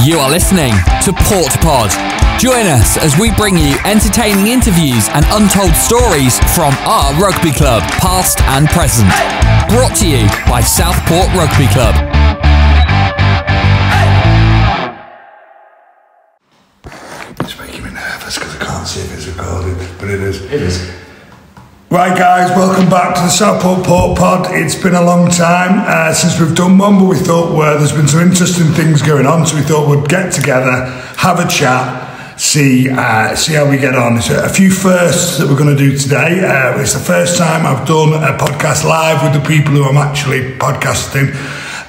You are listening to Port Pod. Join us as we bring you entertaining interviews and untold stories from our rugby club, past and present. Brought to you by Southport Rugby Club. It's making me nervous because I can't see if it's recorded, but it is. It is. Right, guys, welcome back to the Southport Port Pod. It's been a long time uh, since we've done one, but we thought well, there's been some interesting things going on, so we thought we'd get together, have a chat, see uh, see how we get on. There's a few firsts that we're going to do today. Uh, it's the first time I've done a podcast live with the people who I'm actually podcasting.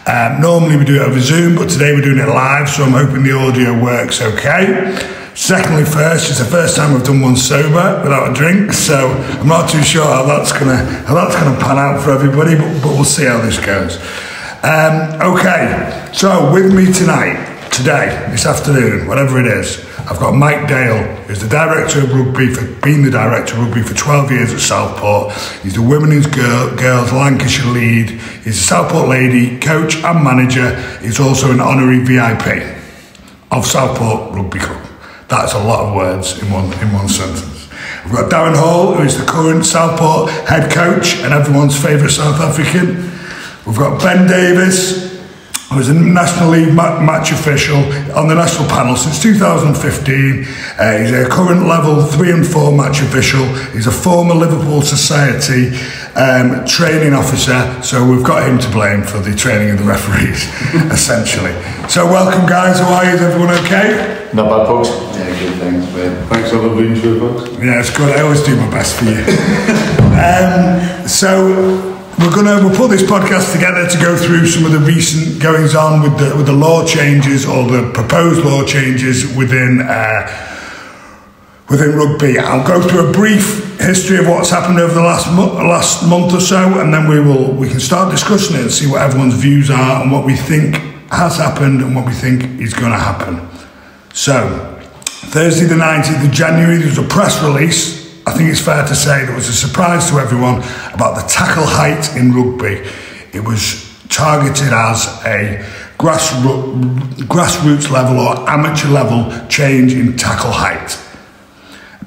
Um, normally we do it over Zoom, but today we're doing it live, so I'm hoping the audio works okay. Secondly, first, it's the first time I've done one sober without a drink, so I'm not too sure how that's gonna how that's gonna pan out for everybody, but, but we'll see how this goes. Um, okay, so with me tonight, today, this afternoon, whatever it is, I've got Mike Dale, who's the director of rugby for being the director of rugby for 12 years at Southport. He's the women's girl, girls Lancashire lead. He's a Southport lady coach and manager. He's also an honorary VIP of Southport Rugby Club. That's a lot of words in one in one sentence. We've got Darren Hall, who is the current Southport head coach and everyone's favourite South African. We've got Ben Davis, who is a National League ma- match official on the national panel since 2015. Uh, he's a current level three and four match official. He's a former Liverpool Society um, training officer, so we've got him to blame for the training of the referees, essentially. So, welcome, guys. How are you? Is everyone okay? Not bad, folks. Yeah, good, thanks, mate. Thanks for the intro, folks. Yeah, it's good. I always do my best for you. um, so we're gonna we'll put this podcast together to go through some of the recent goings on with the with the law changes or the proposed law changes within. Uh, Within rugby, I'll go through a brief history of what's happened over the last mo- last month or so, and then we will we can start discussing it and see what everyone's views are and what we think has happened and what we think is going to happen. So, Thursday, the 19th of January, there was a press release. I think it's fair to say there was a surprise to everyone about the tackle height in rugby. It was targeted as a grassroots level or amateur level change in tackle height.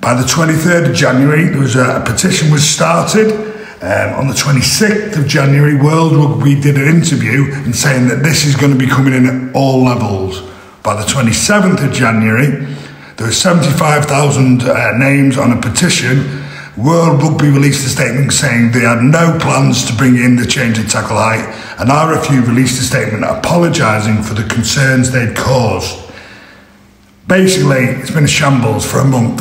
By the 23rd of January, there was a, a petition was started. Um, on the 26th of January, World Rugby did an interview and saying that this is going to be coming in at all levels. By the 27th of January, there were 75,000 uh, names on a petition. World Rugby released a statement saying they had no plans to bring in the change in tackle height, and RFU released a statement apologising for the concerns they'd caused. Basically, it's been a shambles for a month.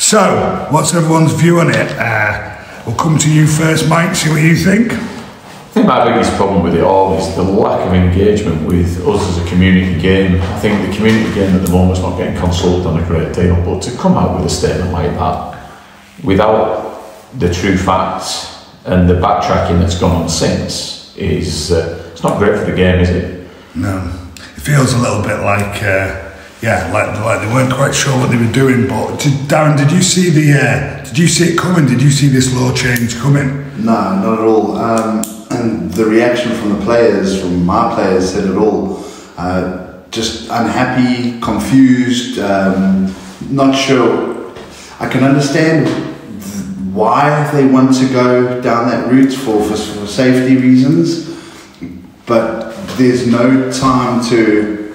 So, what's everyone's view on it? Uh, we'll come to you first, Mike, see what you think. I think my biggest problem with it all is the lack of engagement with us as a community game. I think the community game at the moment is not getting consulted on a great deal, but to come out with a statement like that without the true facts and the backtracking that's gone on since is uh, it's not great for the game, is it? No, it feels a little bit like, uh, yeah, like, like they weren't quite sure what they were doing. But did, Darren, did you see the? Uh, did you see it coming? Did you see this law change coming? No, not at all. Um, and the reaction from the players, from my players, said it all. Uh, just unhappy, confused, um, not sure. I can understand why they want to go down that route for, for, for safety reasons, but there's no time to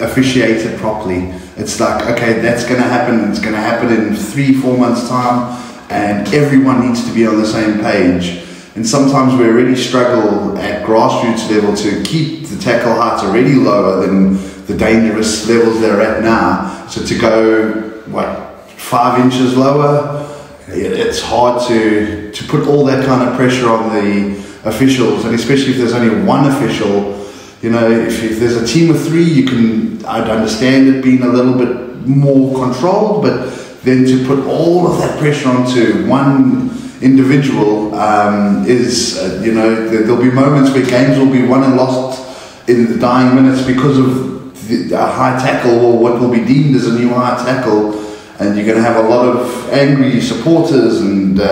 officiate it properly. It's like, okay, that's going to happen. It's going to happen in three, four months' time, and everyone needs to be on the same page. And sometimes we already struggle at grassroots level to keep the tackle heights already lower than the dangerous levels they're at now. So to go, what, five inches lower, it's hard to, to put all that kind of pressure on the officials, and especially if there's only one official. You know, if, if there's a team of three, you can, I'd understand it being a little bit more controlled, but then to put all of that pressure onto one individual um, is, uh, you know, there- there'll be moments where games will be won and lost in the dying minutes because of the, a high tackle or what will be deemed as a new high tackle, and you're going to have a lot of angry supporters and uh,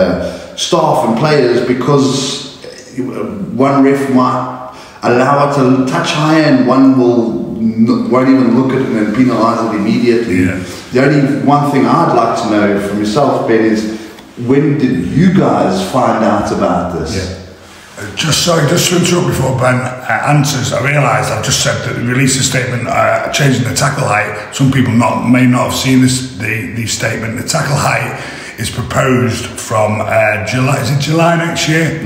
staff and players because uh, one ref might allow it to touch high and one will won't even look at it and penalise it immediately. Yeah. The only one thing I'd like to know from yourself, Ben, is when did you guys find out about this? Yeah, Just sorry, just to interrupt before Ben uh, answers, I realised I've just said that the release a statement uh, changing the tackle height. Some people not may not have seen this the, the statement. The tackle height is proposed from uh, July. Is it July next year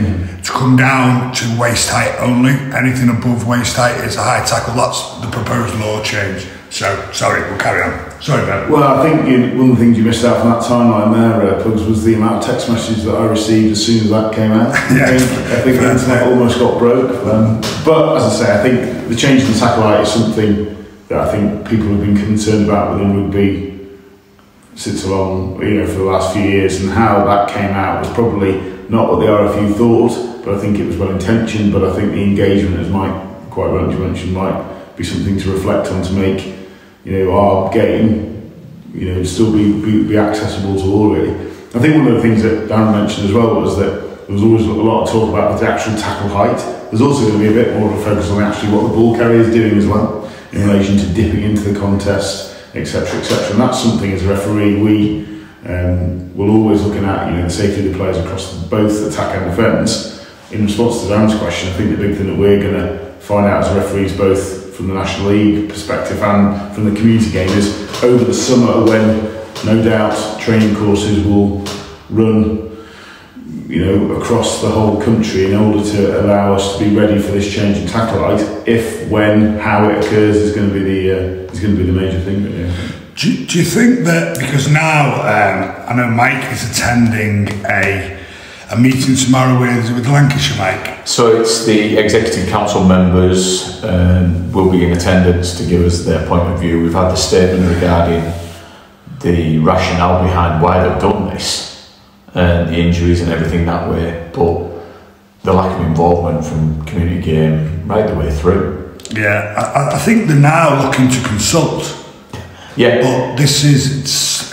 to come down to waist height only? Anything above waist height is a high tackle. That's the proposed law change. So sorry, we'll carry on. Sorry, Ben. Well, I think you, one of the things you missed out from that timeline there, uh, Pugs, was the amount of text messages that I received as soon as that came out. Yeah. I think, I think the internet almost got broke. Um, but as I say, I think the change in the tackle height is something that I think people have been concerned about within rugby since along, you know, for the last few years, and how that came out was probably not what the RFU thought, but I think it was well intentioned. But I think the engagement, as Mike quite rightly mentioned, might be something to reflect on to make, you know, our game, you know, still be, be, be accessible to all really. I think one of the things that Darren mentioned as well was that there was always a lot of talk about the actual tackle height. There's also going to be a bit more of a focus on actually what the ball carrier is doing as well in relation to dipping into the contest, etc., etc. And that's something as a referee we um, will always looking at, you know, the safety of the players across both attack and defence. In response to Darren's question, I think the big thing that we're going to find out as referees, both from the National League perspective and from the community game, is over the summer when no doubt training courses will run you know, across the whole country in order to allow us to be ready for this change in tackle height. If, when, how it occurs is going to be the uh, is going to be the major thing. Yeah. Do, do you think that because now um, I know Mike is attending a a meeting tomorrow with with Lancashire Mike? So it's the executive council members um, will be in attendance to give us their point of view. We've had the statement regarding the rationale behind why they've done this and the injuries and everything that way, but the lack of involvement from community game right the way through. Yeah, I, I- I think they're now looking to consult. Yeah, But this is,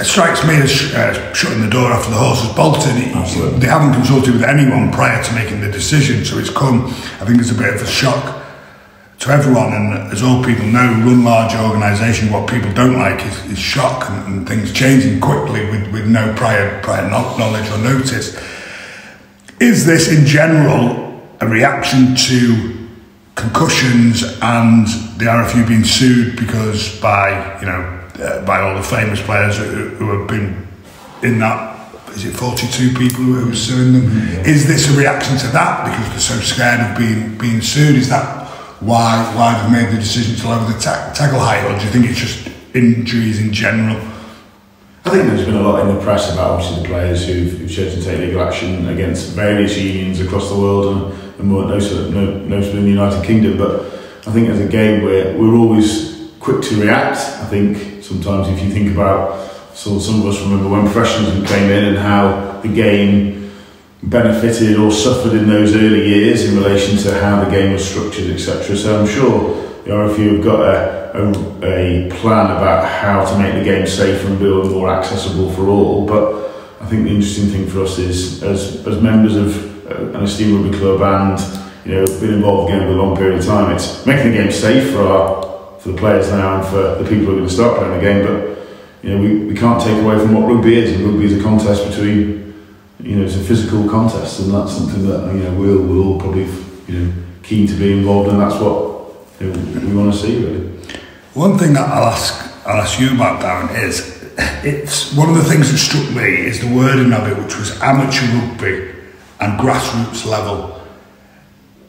it strikes me as sh- uh, shutting the door after the horse has bolted. It-. They haven't consulted with anyone prior to making the decision, so it's come, I think it's a bit of a shock to everyone. And as all people know, run large organisation, what people don't like is, is shock and, and things changing quickly with, with no prior, prior kno- knowledge or notice. Is this in general a reaction to concussions and the RFU being sued because by you know uh, by all the famous players who, who have been in that is it 42 people who are suing them? Is this a reaction to that? Because they're so scared of being being sued. Is that why why they've made the decision to lower the ta- tackle height or do you think it's just injuries in general? I think there's been a lot in the press about obviously the players who've, who've chosen to take legal action against various unions across the world and, and more noticeably, no, noticeably in the United Kingdom. But I think as a game we're, we're always quick to react. I think sometimes if you think about, so some of us remember when professionalism came in and how the game benefited or suffered in those early years in relation to how the game was structured, etc. So I'm sure the RFU have got a, a, a plan about how to make the game safer and build more accessible for all. But I think the interesting thing for us is, as, as members of uh, an esteemed rugby club and you know been involved in the game for a long period of time, it's making the game safe for our for the players now and for the people who are going to start playing the game. But you know we, we can't take away from what rugby is. And rugby is a contest between you know, it's a physical contest, and that's something that you know we'll we'll all probably you know keen to be involved in. That's what you know, we want to see really. One thing that I'll ask I'll ask you about Darren is it's one of the things that struck me is the wording of it, which was amateur rugby and grassroots level.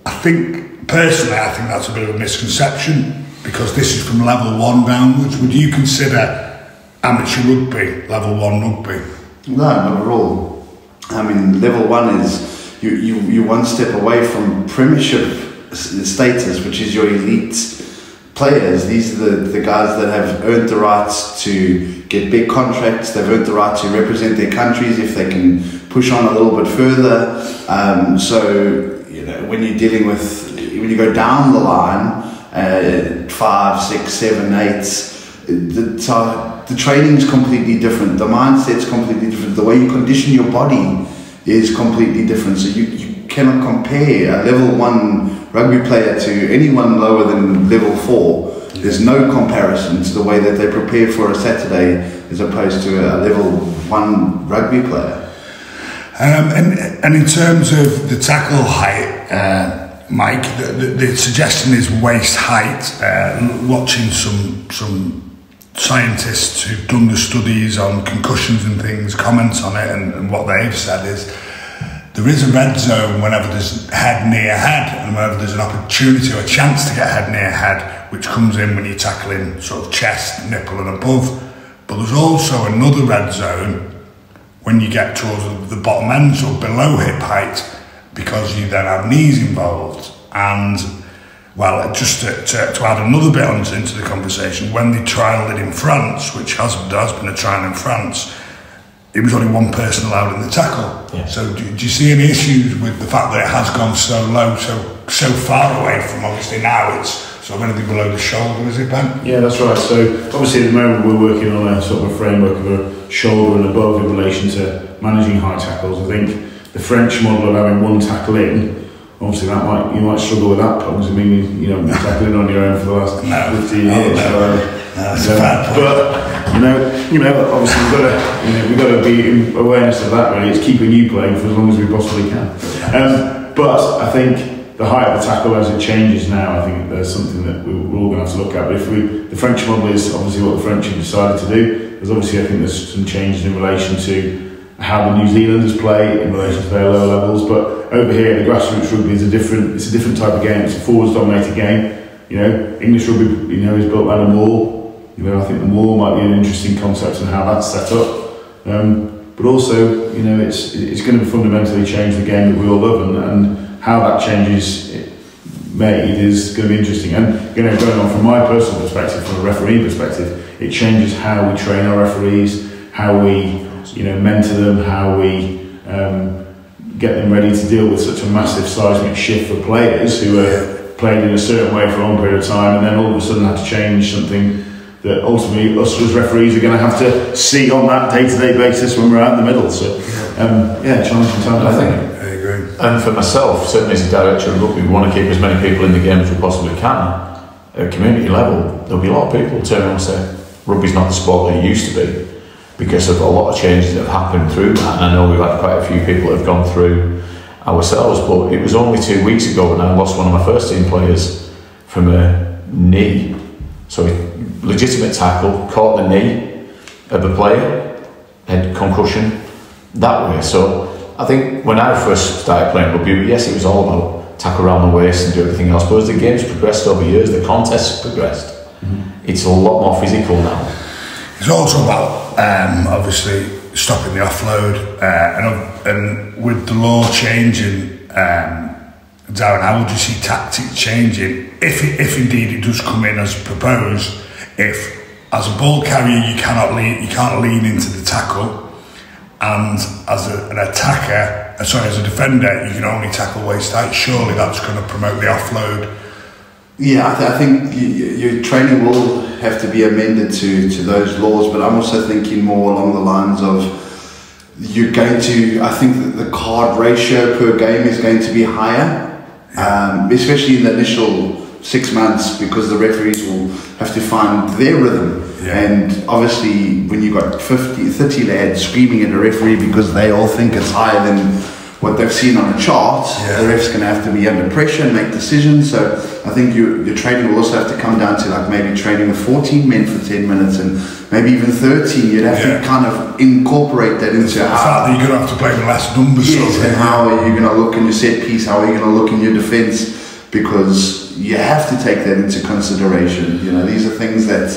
I think personally, I think that's a bit of a misconception because this is from level one downwards. Would you consider amateur rugby level one rugby? No, not at all. I mean, level one is you, you, you're one step away from premiership status, which is your elite players. These are the, the guys that have earned the rights to get big contracts, they've earned the right to represent their countries if they can push on a little bit further. Um, so, you know, when you're dealing with, when you go down the line, uh, five, six, seven, eight, the, so the training's completely different, the mindset's completely different, the way you condition your body is completely different. So you, you cannot compare a level one rugby player to anyone lower than level four There's no comparison to the way that they prepare for a Saturday as opposed to a level one rugby player. Um, and, and in terms of the tackle height, uh, Mike, the, the, the suggestion is waist height. Uh, watching some some scientists who've done the studies on concussions and things, comments on it, and, and what they've said is there is a red zone whenever there's head near head, and whenever there's an opportunity or a chance to get head near head, which comes in when you're tackling sort of chest, nipple, and above. But there's also another red zone when you get towards the bottom end, so below hip height, because you then have knees involved. And well, just to, to, to add another bit on, into the conversation, when they trialled it in France, which has, has been a trial in France, it was only one person allowed in the tackle. Yeah. So do, do you see any issues with the fact that it has gone so low, so so far away from obviously now it's sort of anything below the shoulder, is it Ben? Yeah, that's right. So obviously at the moment we're working on a sort of a framework of a shoulder and above in relation to managing high tackles. I think the French model of having one tackle in, obviously that might you might struggle with that because I mean you, you know tackling on your own for the last No. 15 Oh, years. So, No, it's a so- bad point. but you know, you know, obviously we've got to, you know, we've got to be in awareness of that. Really, it's keeping you playing for as long as we possibly can. Um, but I think the height of the tackle as it changes now, I think there's something that we- we're all going to have to look at. But if we, the French model is obviously what the French have decided to do. There's obviously, I think, there's some changes in relation to how the New Zealanders play in relation to their lower levels. But over here, the grassroots rugby is a different, it's a different type of game. It's a forwards-dominated game. You know, English rugby, you know, is built around a maul. You know, I think the maul might be an interesting concept and how that's set up. Um, but also, you know, it's it's going to fundamentally change the game that we all love, and, and how that changes it made is going to be interesting. And you know, going on from my personal perspective, from a referee perspective, it changes how we train our referees, how we, you know, mentor them, how we um, get them ready to deal with such a massive seismic shift for players who are played in a certain way for a long period of time, and then all of a sudden have to change something that ultimately us as referees are going to have to see on that day-to-day basis when we're out in the middle. So, um, yeah, challenging times. I think. I agree. And for myself, certainly as a director of rugby, we want to keep as many people in the game as we possibly can. At community level, there'll be a lot of people turn around and say, rugby's not the sport that it used to be because of a lot of changes that have happened through that. And I know we've had quite a few people that have gone through ourselves, but it was only two weeks ago when I lost one of my first team players from a knee. So legitimate tackle, caught the knee of the player, had concussion that way. So I think when I first started playing rugby, yes, it was all about tackle around the waist and do everything else. But as the game's progressed over years, the contests progressed. Mm-hmm. It's a lot more physical now. It's also about um, obviously stopping the offload uh, and, and with the law changing. Um, Darren, how would you see tactics changing if, if indeed it does come in as proposed? If as a ball carrier you cannot lean, you can't lean into the tackle, and as a, an attacker, uh, sorry, as a defender, you can only tackle waist height. Surely that's going to promote the offload. Yeah, I, th- I think your training will have to be amended to, to those laws, but I'm also thinking more along the lines of you're going to, I think that the card ratio per game is going to be higher, um, especially in the initial six months, because the referees will have to find their rhythm. Yeah. And obviously, when you've got 50, 30 lads screaming at a referee because they all think it's higher than what they've seen on a chart, Yeah. the ref's going to have to be under pressure and make decisions. So I think you, your training will also have to come down to like maybe training with 14 men for 10 minutes and maybe even 13. You'd have Yeah. to kind of incorporate that into The fact how, that you're going to have to play with less numbers. yes, and how are you going to look in your set piece? How are you going to look in your defence? Because you have to take that into consideration. You know, these are things that,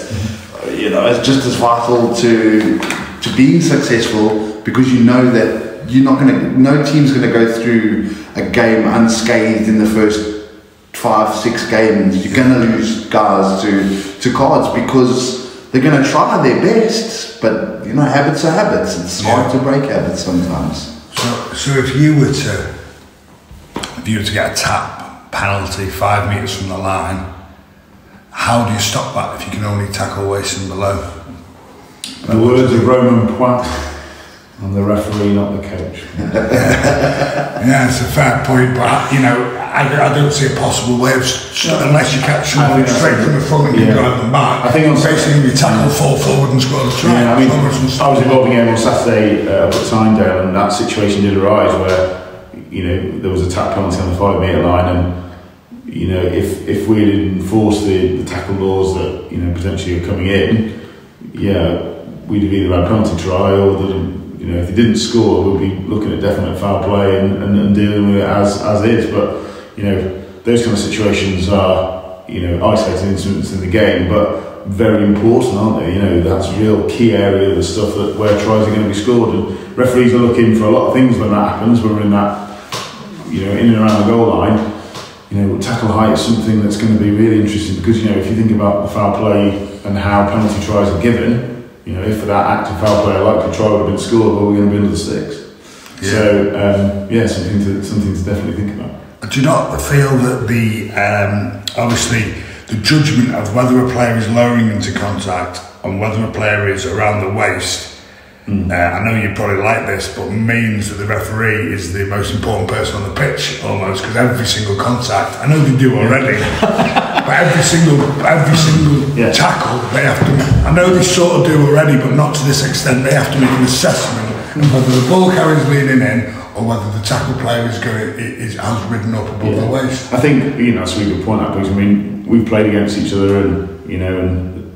you know, it's just as vital to to being successful because you know that you're not going to, no team's going to go through a game unscathed in the first five, six games. You're going to lose guys to, to cards because they're going to try their best, but you know, habits are habits. It's hard to break habits sometimes. So, so if you were to, if you were to get a tap penalty five metres from the line, how do you stop that if you can only tackle waist and below? The words of Romain Poite, I'm the referee, not the coach. Yeah, it's a fair point, but you know, I, I don't see a possible way of s- unless you catch someone straight from the front and you yeah. drive them back. I think on- basically you tackle, fall forward and score the try. Yeah, I mean, I was involved in a game on Saturday uh, up at Tynedale, and that situation did arise where, you know, there was a tap penalty on the five metre line, and you know, if if we had enforced the, the tackle laws that you know potentially are coming in, yeah, we'd have either had penalty try or that, you know, if he didn't score, we'd be looking at definite foul play and, and, and dealing with it as as is. But you know, those kind of situations are you know isolated incidents in the game, but very important, aren't they? You know, that's real key area of the stuff that where tries are going to be scored, and referees are looking for a lot of things when that happens. When we're in that, you know, in and around the goal line. You know, tackle height is something that's going to be really interesting because you know if you think about the foul play and how penalty tries are given, you know, if for that active foul play I like likely try would have been scored, but we're going to be under the sticks. So um, yeah, something to something to definitely think about. Do you not feel that the um, obviously the judgment of whether a player is lowering into contact and whether a player is around the waist? Uh, I know you probably like this, but means that the referee is the most important person on the pitch almost because every single contact. I know they do already, every single every single Yeah. tackle they have to. I know they sort of do already, but not to this extent. They have to make an assessment of whether the ball carrier's leaning in or whether the tackle player is going is has ridden up above the waist. I think you know that's a really good point. That because I mean we've played against each other, and you know, and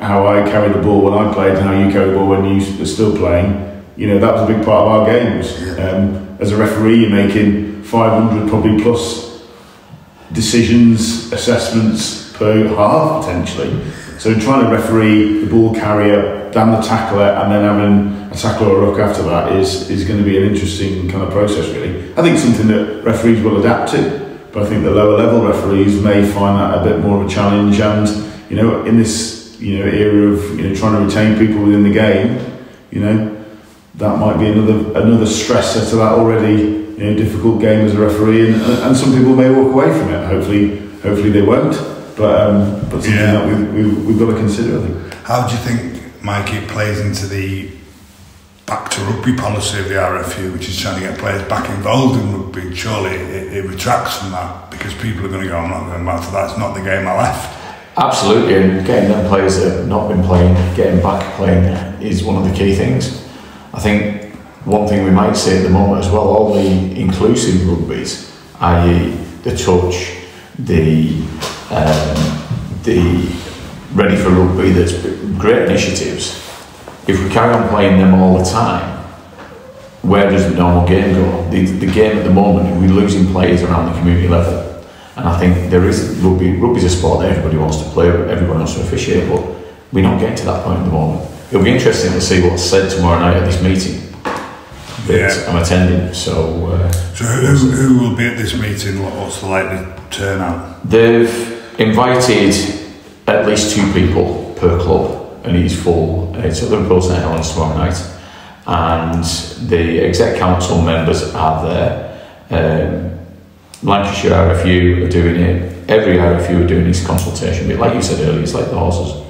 how I carry the ball when I played, and how you carry the ball when you are still playing. You know, that was a big part of our games. Um, as a referee, you're making 500 probably plus decisions, assessments per half potentially. So trying to referee the ball carrier, damn the tackler, and then having a tackle or a ruck after that is is going to be an interesting kind of process. Really, I think something that referees will adapt to. But I think the lower level referees may find that a bit more of a challenge. And you know, in this you know era of you know trying to retain people within the game, you know, that might be another another stressor to that already you know difficult game as a referee. And, and some people may walk away from it. Hopefully, hopefully they won't. But um, but something Yeah. that we, we we've got to consider. I think. How do you think, Mike, it plays into the back to rugby policy of the RFU, which is trying to get players back involved in rugby? Surely it, it retracts from that because people are going to go, I'm not going back to that, it's not the game I left. Absolutely, and getting them players that have not been playing, getting back playing is one of the key things. I think one thing we might say at the moment as well, all the inclusive rugbies, i.e. the touch, the um, the ready for rugby, that's great initiatives. If we carry on playing them all the time, where does the normal game go? The, the game at the moment, we're losing players around the community level. And I think there is rugby. Rugby's a sport that everybody wants to play, everyone wants to officiate, but we're not getting to that point at the moment. It'll be interesting to see what's said tomorrow night at this meeting Yeah. I'm attending. So uh, So who, who will be at this meeting? What's the likely turnout? they've invited at least two people per club, and it's full. It's at Liverpool St Helens tomorrow night, and the exec council members are there. Um, Lancashire RFU are doing it. Every RFU are doing this consultation but Like you said earlier, it's like the horses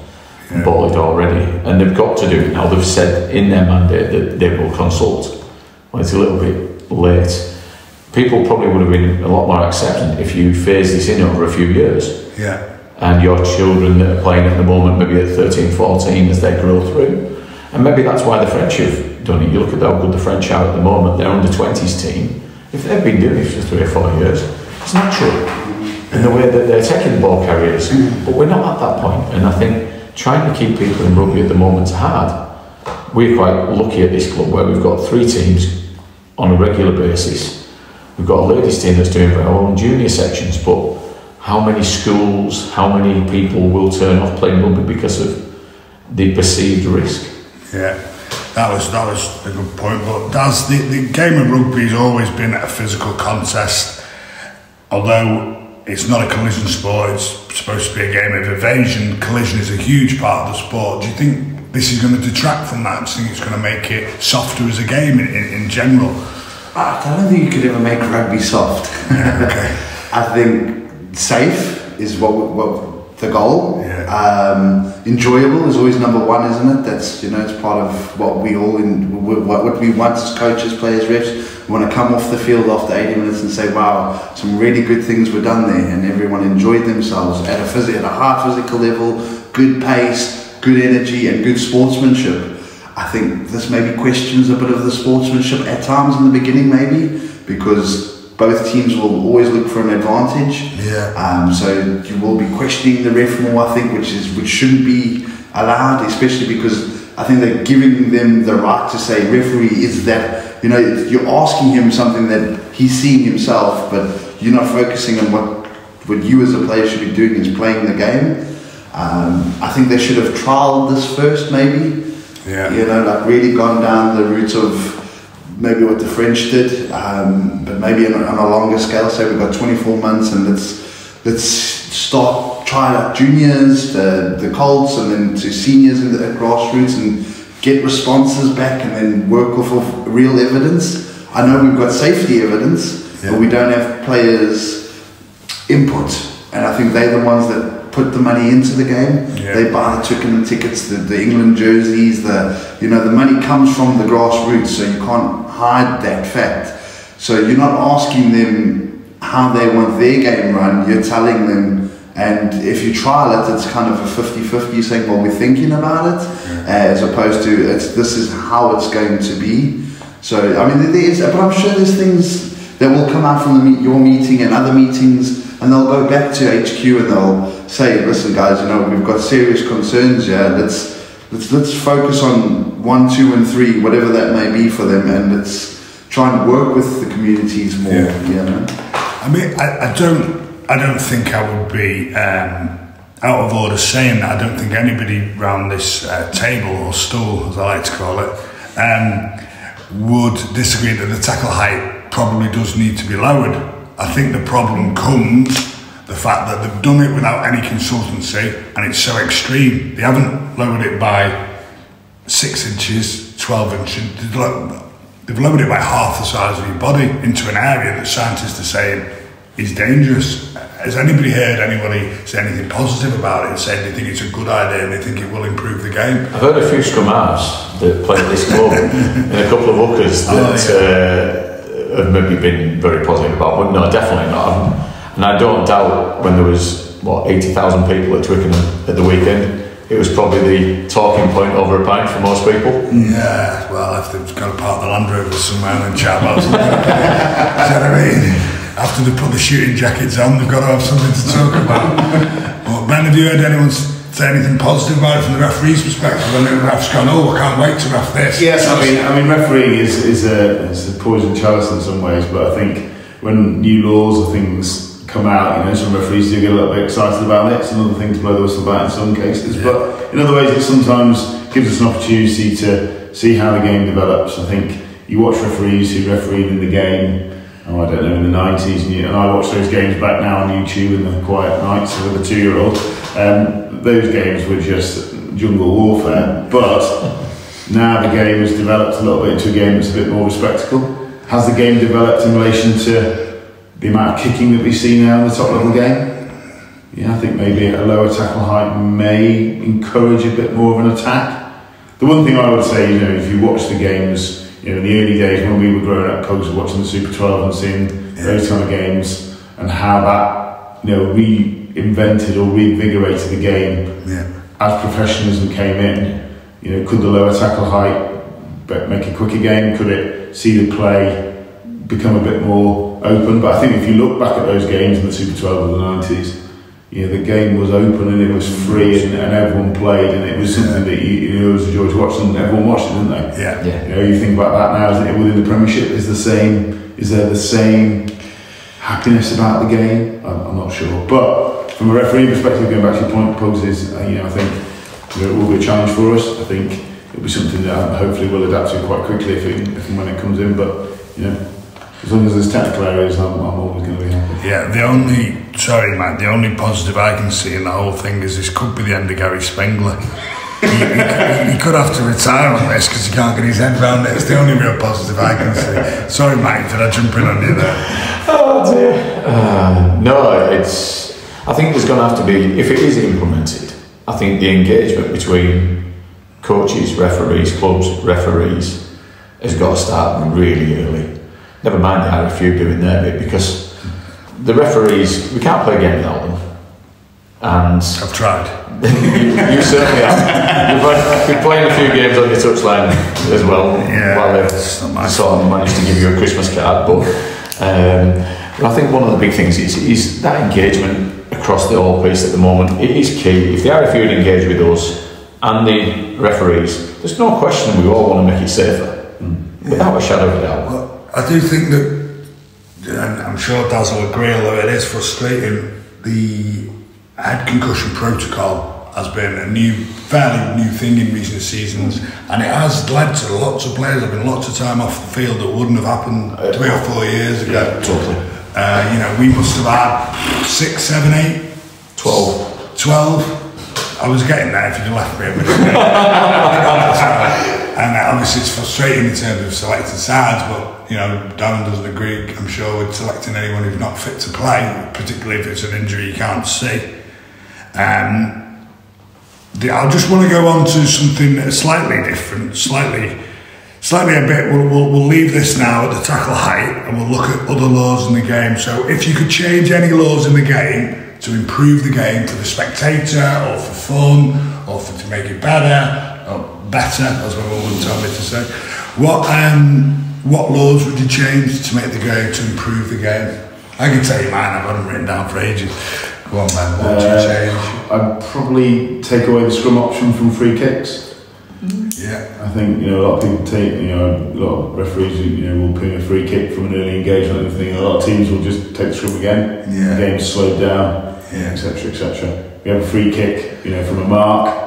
Yeah. bought it already, and they've got to do it now. They've said in their mandate that they will consult. Well, it's a little bit late. People probably would have been a lot more accepting if you phase this in over a few years Yeah. and your children that are playing at the moment, maybe at 13, 14, as they grow through. And maybe that's why the French have done it. You look at how good the French are at the moment, their under 20s team. If they've been doing it for three or four years, it's natural in the way that they're taking the ball carriers. But we're not at that point. point, and I think trying to keep people in rugby at the moment is hard. We're quite lucky at this club where we've got three teams on a regular basis. We've got a ladies team that's doing our own junior sections, but how many schools, how many people will turn off playing rugby because of the perceived risk? Yeah, that was that was a good point. But Daz, the, the game of rugby has always been a physical contest. Although it's not a collision sport, it's supposed to be a game of evasion. Collision is a huge part of the sport. Do you think this is going to detract from that? You think it's going to make it softer as a game in, in, in general? I don't think you could ever make rugby soft. okay. I think safe is what what the goal. Yeah. Um, enjoyable is always number one, isn't it? That's you know it's part of what we all in what, what we want as coaches, players, refs. We want to come off the field after 80 minutes and say, "Wow, some really good things were done there," and everyone enjoyed themselves at a phys- at a high physical level, good pace, good energy, and good sportsmanship. I think this maybe questions a bit of the sportsmanship at times in the beginning, maybe because both teams will always look for an advantage. Yeah. Um, so you will be questioning the ref more, I think, which is which shouldn't be allowed, especially because I think they're giving them the right to say referee is that you know you're asking him something that he's seeing himself, but you're not focusing on what what you as a player should be doing is playing the game. Um, I think they should have trialed this first, maybe. Yeah. You know, like really gone down the route of maybe what the French did, um, but maybe on a, on a longer scale. Say we've got 24 months and let's let's start trying out juniors, the the Colts, and then to seniors in the at grassroots and get responses back, and then work off of real evidence. I know we've got safety evidence, Yeah. but we don't have players' input, and I think they're the ones that put the money into the game. Yeah. They buy the Twickenham tickets, the, the England jerseys, the you know the money comes from the grassroots, so you can't hide that fact. So you're not asking them how they want their game run. You're telling them, and if you trial it, it's kind of a 50-50 saying, well, we're thinking about it, uh, as opposed to it's this is how it's going to be. So I mean, there is, but I'm sure there's things that will come out from the your meeting and other meetings, and they'll go back to HQ and they'll say, "Listen, guys, you know we've got serious concerns here. Let's let's let's focus on one, two, and three, whatever that may be for them, and let's try and work with the communities more. Yeah. You know, I mean, I, I don't, I don't think I would be um, out of order saying that. I don't think anybody round this uh, table or stool, as I like to call it, um, would disagree that the tackle height probably does need to be lowered. I think the problem comes the fact that they've done it without any consultancy and it's so extreme. They haven't lowered it by six inches, 12 inches. They've lo- They've lowered it by half the size of your body into an area that scientists are saying is dangerous. Has anybody heard anybody say anything positive about it and said they think it's a good idea and they think it will improve the game? I've heard a few scrum halves that play at this club and a couple of hookers Oh, that uh, have maybe been very positive about, but no, definitely not. I'm- And I don't doubt when there was, what, 80,000 people at Twickenham at the weekend, it was probably the talking point over a pint for most people. Yeah, well, if they've got to park the Land Rover somewhere and chat about something. Do you know what I mean? After they put the shooting jackets on, they've got to have something to talk about. but Ben, have you heard anyone say anything positive about it from the referee's perspective? I know the ref's gone, oh, I can't wait to ref this. Yes, I mean, I mean, refereeing is, is a is a poison chalice in some ways, but I think when new laws or things come out, you know, some referees do get a little bit excited about it. It's another thing to blow the whistle about in some cases, but in other ways, it sometimes gives us an opportunity to see how the game develops. I think you watch referees who refereed in the game. Oh, I don't know, in the 90s, and, you, and I watch those games back now on YouTube in the quiet nights with a two year old. Um, those games were just jungle warfare, but now the game has developed a little bit into a game that's a bit more respectable. Has the game developed in relation to the amount of kicking that we see now in the top level game? Yeah, I think maybe a lower tackle height may encourage a bit more of an attack. The one thing I would say, you know, if you watch the games, you know, in the early days when we were growing up, Cogs were watching the Super 12 and seeing those kind of games and how that, you know, reinvented or reinvigorated the game Yeah. as professionalism came in, you know, could the lower tackle height make a quicker game? Could it see the play become a bit more open? But I think if you look back at those games in the Super 12 of the 90s, you know, the game was open and it was free and, and everyone played and it was something that you, you know, as a George Watson, everyone watched it, didn't they? Yeah. Yeah. You know, you think about that now, is it within the Premiership? Is the same? Is there the same happiness about the game? I'm, I'm not sure. But from a referee perspective, going back to your point, Pugs is, uh, you know, I think you know, it will be a challenge for us. I think it'll be something that hopefully we'll adapt to quite quickly if, it, if and when it comes in. But you know, as long as there's technical areas, I'm, I'm always going to be happy. Yeah, the only, sorry, Matt, the only positive I can see in the whole thing is this could be the end of Gary Spengler. he, he, could- he could have to retire on this because he can't get his head around it. It's the only real positive I can see. Sorry, Mike, did I jump in on you there? Oh dear. Uh, no, it's. I think there's going to have to be, if it is implemented, I think the engagement between coaches, referees, clubs, referees has got to start really early. Never mind the RFU doing their bit because the referees, we can't play a game without them. And I've tried. you, you certainly have. You've been playing a few games on your touchline as well. Yeah, while it's not my they've sort of managed to give you a Christmas card. But, um, but I think one of the big things is, is that engagement across the whole piece at the moment. It is key. If the RFU would engage with us and the referees, there's no question we all want to make it safer. Without a shadow of a doubt. I do think that, and I'm sure Daz will agree, although it is frustrating, the head concussion protocol has been a new, fairly new thing in recent seasons, and it has led to lots of players having lots of time off the field that wouldn't have happened three or four years ago. totally. Uh, you know, we must have had six, seven, eight, Twelve. 12. I was getting there if you'd left me a minute. and uh, obviously it's frustrating in terms of selecting sides, but you know, Darren doesn't agree, I'm sure, with selecting anyone who's not fit to play, particularly if it's an injury you can't see. Um, the, I just want to go on to something slightly different, slightly, slightly a bit. We'll, we'll, we'll leave this now at the tackle height, and we'll look at other laws in the game. So, if you could change any laws in the game to improve the game for the spectator, or for fun, or for to make it better, or better, as my mum would me to say, what um, what laws would you change to make the game to improve the game? I can tell you mine. I've got them written down for ages. Go on, man. What would you Uh, change? I'd probably take away the scrum option from free kicks. Yeah. I think you know a lot of people take you know a lot of referees you know will ping a free kick from an early engagement and everything. A lot of teams will just take the scrum again. Yeah. The game's slowed down, Yeah. etc. etc. We have a free kick, you know, from a mark.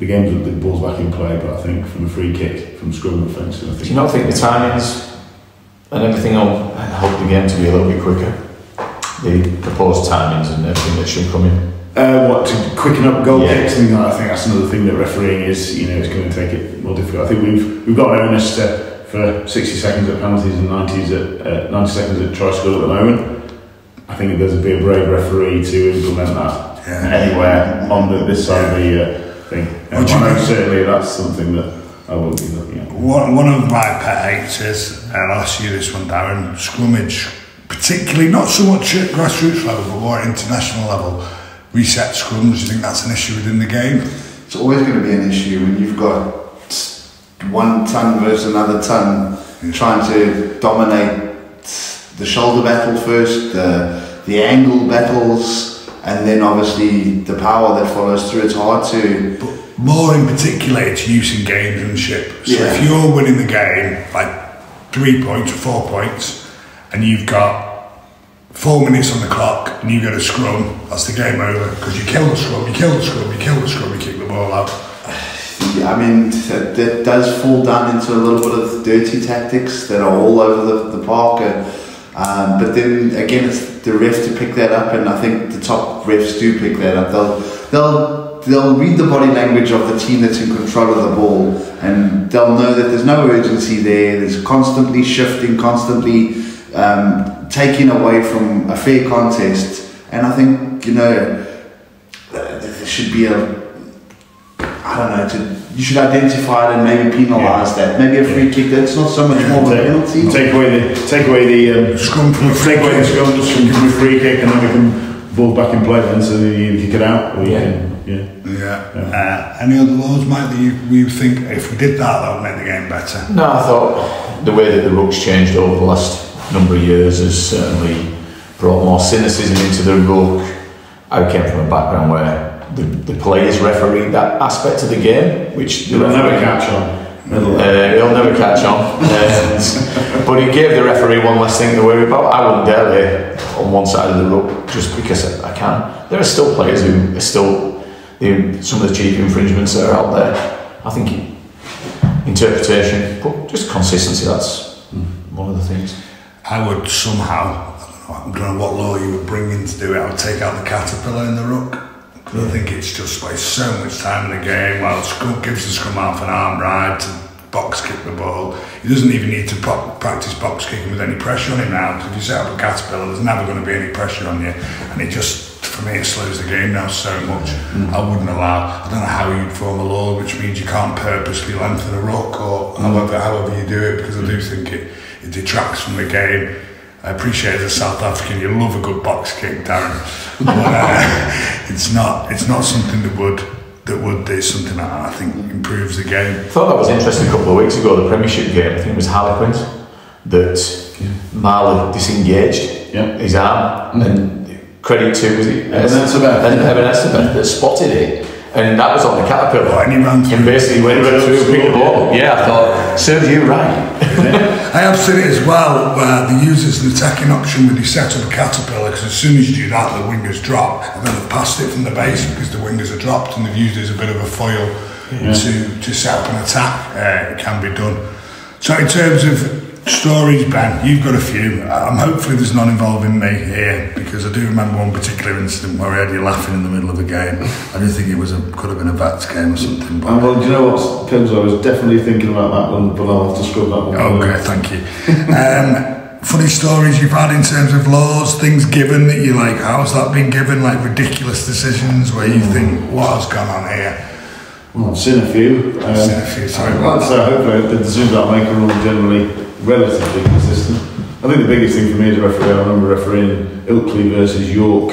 The game's the ball's back in play, but I think from a free kick from scrum offensive, I think. Do you not think the timings and everything will help the game to be a little bit quicker? The proposed timings and everything that should come in. Uh, what to quicken up goal Yeah. kicks? And I think that's another thing that refereeing is. You know, it's going to take it more difficult. I think we've we've got an onus to, for 60 seconds at penalties and 90s at uh, 90 seconds at try score at the moment. I think there's a be a brave referee to implement that Yeah. anywhere on the, this side of the uh, thing. What you I know certainly that's something that I will be looking at. One, one of my pet hates is, and I'll ask you this one, Darren, scrummage, particularly not so much at grassroots level, but more at international level. Reset scrums, do you think that's an issue within the game? It's always going to be an issue when you've got one ton versus another ton trying to dominate the shoulder battle first, the, the angle battles, and then obviously the power that follows through. It's hard to. But more in particular, it's use in gamesmanship. So Yeah. if you're winning the game by three points or four points, and you've got four minutes on the clock, and you get a scrum, that's the game over because you kill the scrum, you kill the scrum, you kill the scrum, you kick the ball out. Yeah, I mean, that, that does fall down into a little bit of dirty tactics that are all over the, the park. And, um, but then again, it's the refs to pick that up, and I think the top refs do pick that up. They'll they'll they'll read the body language of the team that's in control of the ball, and they'll know that there's no urgency there. There's constantly shifting, constantly um, taking away from a fair contest, and I think you know uh, there should be a I don't know, to, you should identify it and maybe penalise that. Maybe a free kick, that's not so much more of a penalty. Take, take away the take away the um, Scrum from a free take away the scrum just from give me a free kick and then we can ball back in play then so that you kick it out or you Yeah. can yeah. Yeah. Uh, any other laws, Mike, that you, you think if we did that, that would make the game better? No, I thought the way that the ruck's changed over the last number of years has certainly brought more cynicism into the ruck. I came from a background where the, the players refereed that aspect of the game, which the They'll never catch on. Uh, he'll never catch on. And- but it gave the referee one less thing to worry about. I wouldn't dare lay on one side of the rope just because I can. There are still players who are still the, some of the cheap infringements that are out there. I think interpretation, but just consistency. That's one of the things. I would somehow, I don't know, I don't know what law you would bring in to do it, I would take out the caterpillar in the ruck. I think it's just wastes so much time in the game. Scrum gives the scrum half an arm ride to box kick the ball. He doesn't even need to practice box kicking with any pressure on him now. 'cause if you set up a caterpillar, there's never going to be any pressure on you. And it just, for me, it slows the game down so much. Hmm. I wouldn't allow. I don't know how you'd form a law, which means you can't purposely lengthen a ruck or however however you do it, because I do hmm. think it, it detracts from the game. I appreciate as a South African, you love a good box kick, Darren, but uh, it's not it's not something that would that would do something that I think improves the game. I thought that was interesting a couple of weeks ago, the Premiership game. I think it was Harlequins that Marler disengaged Yeah. his arm and credit to was it Evan Esteban. and Evan Esteban that spotted it. And that was on the caterpillar. And he ran through. And basically went Ran through the ball. Yeah, I thought, serves you right. I have seen it as well where they use as an attacking option when you set up a caterpillar because as soon as you do that the wingers drop and then they've passed it from the base because the wingers are dropped and they've used it as a bit of a foil to, to set up an attack uh, it can be done so in terms of stories Ben you've got a few I'm hopefully there's none involving me here because I do remember one particular incident where I had you laughing in the middle of a game I do think it was a could have been a Vats game or something but And well, do you know what, Pims, I was definitely thinking about that one, but I'll have to scrub that one. Okay, thank you. Um, funny stories you've had in terms of laws, things given that you like, how's that been given? Like ridiculous decisions where you think, what has gone on here? Well, I've seen a few. Um, Seen a few, sorry I'd about say hopefully the decisions I make are all generally relatively consistent. I think the biggest thing for me as a referee, I remember refereeing Ilkley versus York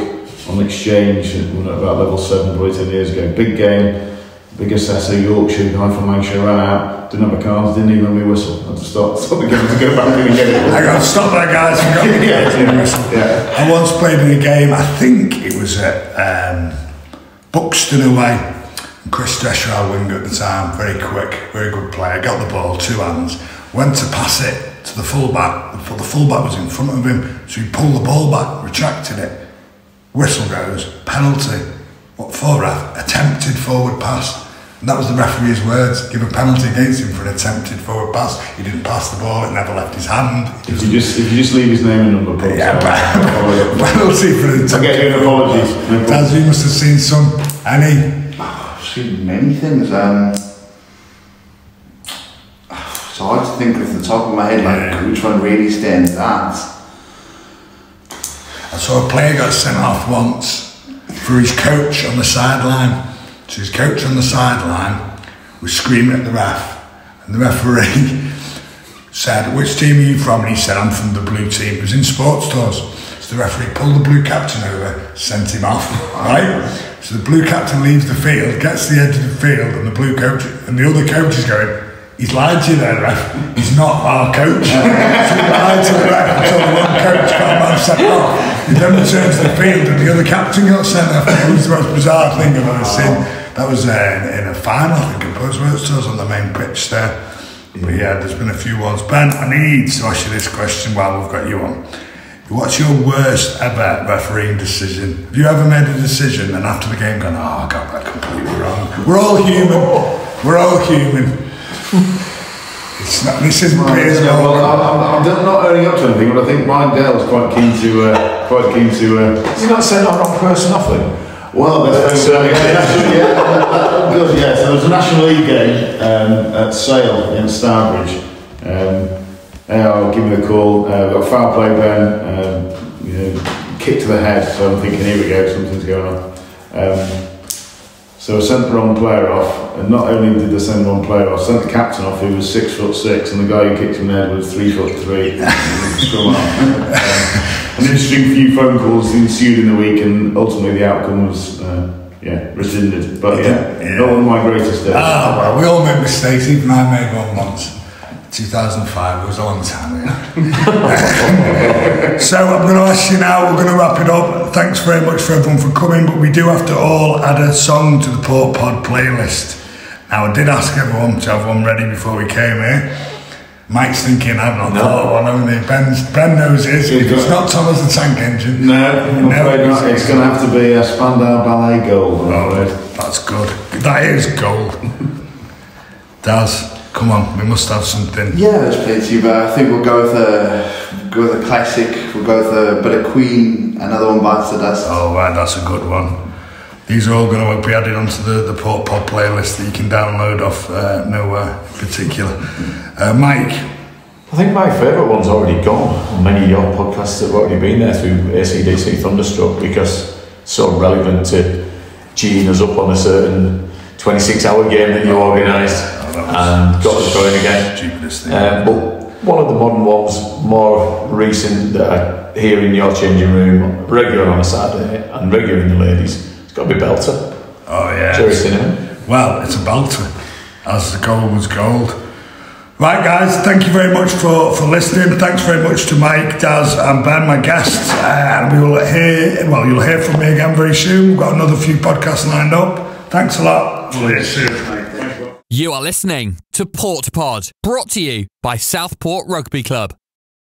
on exchange about level 7, probably 10 years ago. Big game, big assessor, Yorkshire, guy from Lancashire ran out, didn't have a card, didn't even let me whistle. I had to start, stop the game to go back in get it. I got to stop that, guys. I got it. Yeah. I once played in a game, I think it was at um, Buxton away. Chris Drescher, our winger at the time, very quick, very good player, got the ball, two hands, went to pass it to the fullback. The the fullback was in front of him, so he pulled the ball back, retracted it. Whistle goes, penalty. What for? Attempted forward pass. And that was the referee's words. Give a penalty against him for an attempted forward pass. He didn't pass the ball, it never left his hand. If you just if you just leave his name and number, Paul, yeah, so I'll follow it up. penalty for an I'll get you an apology. Problem. You must have seen some. Any? I've seen many things. Um, it's hard to think off the top of my head like Yeah. which one really stands out. I saw a player got sent off once for his coach on the sideline. So his coach on the sideline was screaming at the ref, and the referee said, "Which team are you from?" And he said, "I'm from the blue team." It was in sports tours. So the referee pulled the blue captain over, sent him off. Right. So the blue captain leaves the field, gets to the edge of the field, and the blue coach and the other coach is going. He's lied to you there, ref. He's not our coach. he lied to the ref until the one coach got a man sent off. He then returned to the field and the other captain got sent off. It was the most bizarre thing I've ever seen. That was uh, in a final, I think, at Buzzworth Tours on the main pitch there. But yeah, there's been a few ones. Ben, I need to ask you this question while we've got you on. What's your worst ever refereeing decision? Have you ever made a decision and after the game gone, oh, I got that completely wrong? We're all human. We're all human. It's not, this isn't Yeah, well, Morgan. I'm, I'm not owning up to anything, but I think Mindell's quite keen to, uh, quite keen to. Uh, Has he not sent the wrong person then? well, that's So- yeah, good, yeah. So there was a National League game um, at Sale against Stourbridge. Um, I'll give me a call. Uh, got a foul play Ben, um, you know, kick to the head. So I'm thinking, here we go, something's going on. Um, so I sent the wrong player off, and not only did they send the wrong player off, I sent the captain off who was six foot six, and the guy who kicked him in the head was three foot three. Um, an interesting few phone calls ensued in the week, and ultimately the outcome was, uh, yeah, rescinded. But yeah, Yeah. not one of my greatest days. Ah, well, we all make mistakes. Even I made one once. 2005, it was a long time ago. so I'm going to ask you now, we're going to wrap it up. Thanks very much for everyone for coming, but we do have to all add a song to the Port Pod playlist. Now, I did ask everyone to have one ready before we came here. Mike's thinking, I've not thought of one, haven't he? Ben's, ben knows his. If it's not Thomas the Tank Engine. No, I'm No, afraid not. it's- going to have to be a Spandau Ballet Gold. Oh, that's good. That is gold. Daz, come on, we must have something. Yeah, there's plenty, but I think we'll go with a go with a classic. We'll go with a bit of Queen. Another one bites the dust. Oh, right, that's a good one. These are all going to be added onto the, the Port Pod playlist that you can download off uh, nowhere in particular. Uh, Mike, I think my favourite one's already gone many of your podcasts have already been there through ACDC Thunderstruck because it's so relevant to geeing us up on a certain 26 hour game that you organised and got us going again. Stupidest thing. Um, but one of the modern ones, more recent, that I hear in your changing room, regular on a Saturday and regular in the ladies, it's got to be Belter. Oh yeah. Gerry Cinnamon. Well, it's a belter, as the gold was gold. Right, guys, thank you very much for, for listening. Thanks very much to Mike, Daz, and Ben, my guests. Uh, and we will hear, well, you'll hear from me again very soon. We've got another few podcasts lined up. Thanks a lot. We'll hear soon. You are listening to Port Pod, brought to you by Southport Rugby Club.